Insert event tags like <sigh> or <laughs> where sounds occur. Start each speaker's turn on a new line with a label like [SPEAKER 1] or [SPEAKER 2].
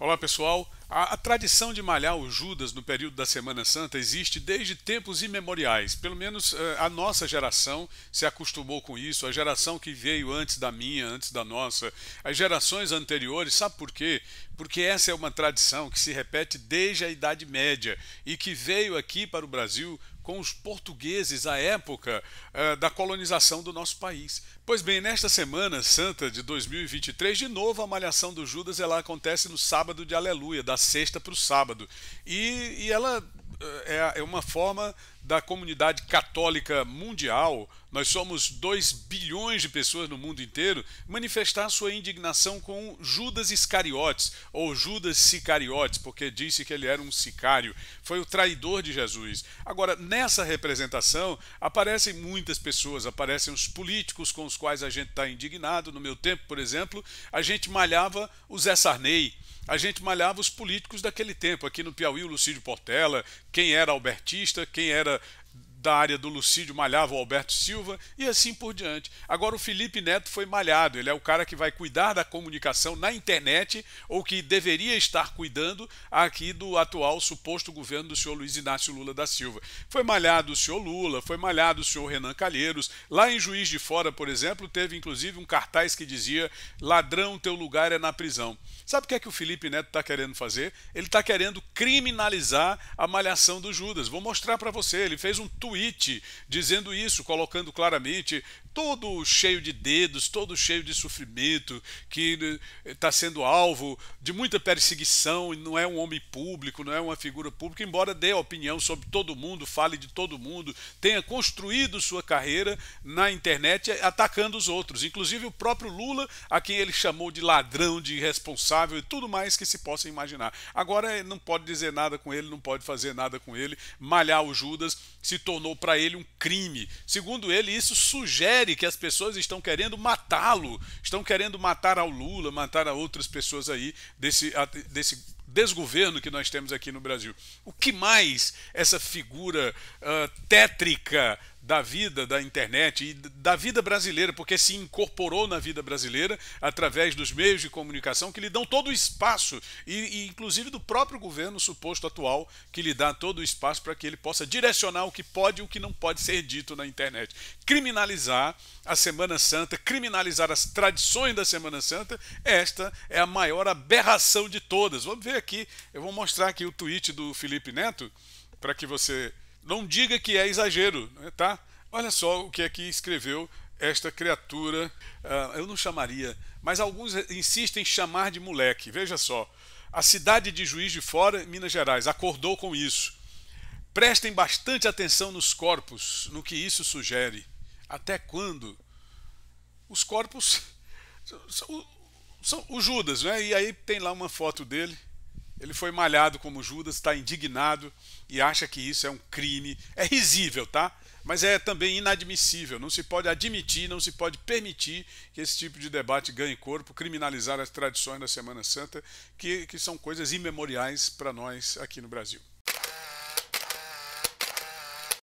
[SPEAKER 1] Olá pessoal, a, a, tradição de malhar o Judas no período da Semana Santa existe desde tempos imemoriais. Pelo menos eh, a nossa geração se acostumou com isso, a geração que veio antes da minha, antes da nossa, as gerações anteriores, sabe por quê? Porque essa é uma tradição que se repete desde a Idade Média e que veio aqui para o Brasil com os portugueses à época uh, da colonização do nosso país. Pois bem, nesta Semana Santa de 2023, de novo a malhação do Judas ela acontece no sábado de Aleluia, da sexta para o sábado. E, e ela é, é uma forma da comunidade católica mundial, nós somos 2 bilhões de pessoas no mundo inteiro, manifestar sua indignação com Judas Iscariotes, ou Judas Sicariotes, porque disse que ele era um sicário, foi o traidor de Jesus. Agora, nessa representação, aparecem muitas pessoas, aparecem os políticos com os quais a gente está indignado. No meu tempo, por exemplo, a gente malhava o Zé Sarney, a gente malhava os políticos daquele tempo. Aqui no Piauí, o Lucídio Portela, quem era albertista, quem era da área do Lucídio malhava o Alberto Silva e assim por diante. Agora o Felipe Neto foi malhado, ele é o cara que vai cuidar da comunicação na internet ou que deveria estar cuidando aqui do atual suposto governo do senhor Luiz Inácio Lula da Silva. Foi malhado o senhor Lula, foi malhado o senhor Renan Calheiros. Lá em Juiz de Fora, por exemplo, teve inclusive um cartaz que dizia: ladrão, teu lugar é na prisão. Sabe o que é que o Felipe Neto está querendo fazer? Ele está querendo criminalizar a malhação do Judas. Vou mostrar para você. Ele fez um tweet dizendo isso, colocando claramente todo cheio de dedos, todo cheio de sofrimento, que está sendo alvo de muita perseguição, e não é um homem público, não é uma figura pública, embora dê opinião sobre todo mundo, fale de todo mundo, tenha construído sua carreira na internet atacando os outros, inclusive o próprio Lula, a quem ele chamou de ladrão, de irresponsável e tudo mais que se possa imaginar. Agora não pode dizer nada com ele, não pode fazer nada com ele, malhar o Judas se tornou para ele um crime. Segundo ele, isso sugere que as pessoas estão querendo matá-lo, estão querendo matar ao Lula, matar a outras pessoas aí desse, desse desgoverno que nós temos aqui no Brasil. O que mais essa figura uh, tétrica da vida da internet e da vida brasileira, porque se incorporou na vida brasileira através dos meios de comunicação que lhe dão todo o espaço, e, e inclusive do próprio governo suposto atual, que lhe dá todo o espaço para que ele possa direcionar o que pode e o que não pode ser dito na internet. Criminalizar a Semana Santa, criminalizar as tradições da Semana Santa, esta é a maior aberração de todas. Vamos ver aqui, eu vou mostrar aqui o tweet do Felipe Neto, para que você não diga que é exagero, né, tá? Olha só o que é que escreveu esta criatura. Uh, eu não chamaria, mas alguns insistem em chamar de moleque. Veja só. A cidade de Juiz de Fora, Minas Gerais, acordou com isso. Prestem bastante atenção nos corpos, no que isso sugere. Até quando? Os corpos <laughs> são, são o Judas, né? E aí tem lá uma foto dele ele foi malhado como Judas, está indignado e acha que isso é um crime. É risível, tá? Mas é também inadmissível. Não se pode admitir, não se pode permitir que esse tipo de debate ganhe corpo, criminalizar as tradições da Semana Santa, que, que são coisas imemoriais para nós aqui no Brasil.